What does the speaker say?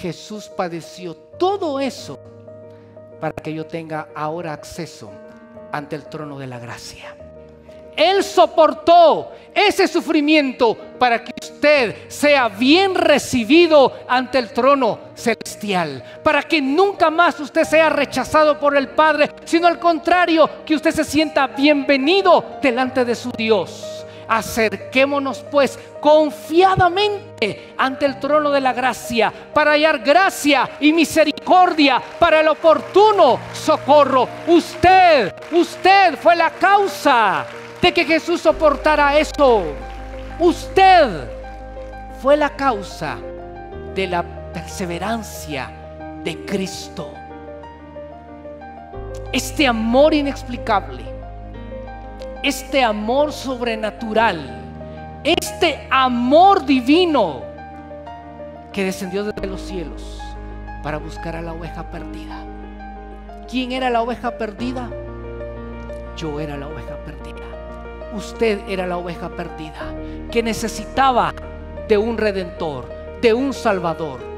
Jesús padeció todo eso para que yo tenga ahora acceso ante el trono de la gracia. Él soportó ese sufrimiento para que usted sea bien recibido ante el trono celestial, para que nunca más usted sea rechazado por el Padre, sino al contrario, que usted se sienta bienvenido delante de su Dios. Acerquémonos pues confiadamente ante el trono de la gracia para hallar gracia y misericordia para el oportuno socorro. Usted, usted fue la causa de que Jesús soportara eso. Usted fue la causa de la perseverancia de Cristo. Este amor inexplicable, este amor sobrenatural, este amor divino que descendió desde los cielos para buscar a la oveja perdida. ¿Quién era la oveja perdida? Yo era la oveja perdida usted era la oveja perdida, que necesitaba de un redentor, de un salvador.